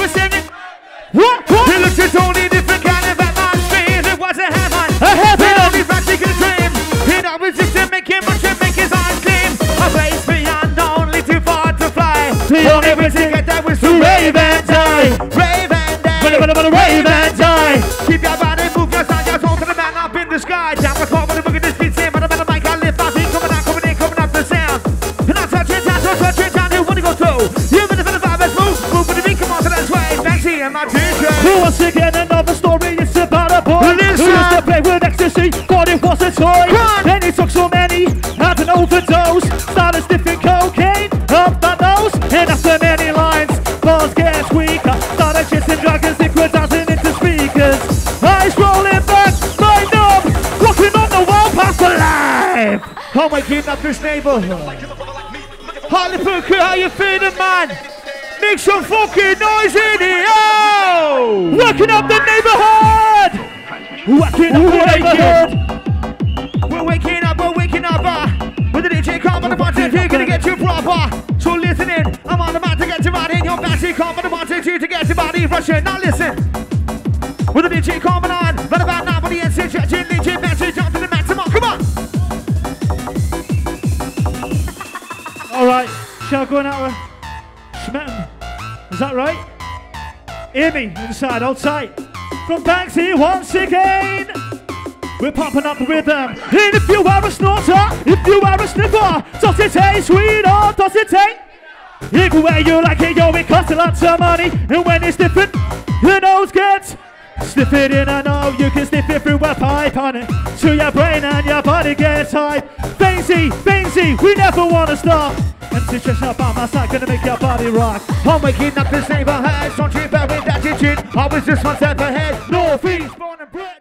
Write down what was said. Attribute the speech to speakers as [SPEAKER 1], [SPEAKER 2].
[SPEAKER 1] We're singing. What? What? It looks it's only different kind of Batman stream. It was a heaven.
[SPEAKER 2] A heaven.
[SPEAKER 1] It only practical dream. It always used to make him much and make his eyes gleam. A place beyond only too far to fly.
[SPEAKER 2] The only way to
[SPEAKER 1] get that was to
[SPEAKER 2] rave and
[SPEAKER 1] Banksy and my.
[SPEAKER 2] Once again, another story. It's about a boy
[SPEAKER 1] Listen.
[SPEAKER 2] who used to play with ecstasy, thought it was a toy. Then he took so many, had an overdose, started sniffing cocaine up the nose. And after many lines, bars gets weaker, started chasing drugs and liquid dancing into speakers. Eyes rolling back, mind up, rocking on the wall past alive.
[SPEAKER 1] I'm waking up this neighborhood. Harley Booker, how you feeling, man? Make some fucking noise in here! Oh!
[SPEAKER 2] Working up the neighborhood, working up the neighborhood.
[SPEAKER 1] We're waking up, we're waking up. Uh, with the DJ come on the button, you're gonna get you proper. So listen in, I'm on the man to get you right in your battery. Come on the button, to get your body rushing. Now listen. With the DJ coming on, right about now, with the MC stretching, DJ battery, jump to the maximum. Come on!
[SPEAKER 2] All right, shall I go out with Schmetten? Is that right? Me inside, tight. From Banksy once again. We're pumping up the rhythm. And if you are a snorter, if you are a sniffer, does it taste sweet or does it taste? Either way you like it, yo, it costs a lot of money. And when it's different, your nose gets Sniff it in, I know you can sniff it through a pipe on it To your brain and your body gets hype Fancy, fancy, we never wanna stop And just up on my side, gonna make your body rock
[SPEAKER 1] I'm waking up this neighborhood, don't you bear with that digit. I was just one step ahead. Northeast, born and bred.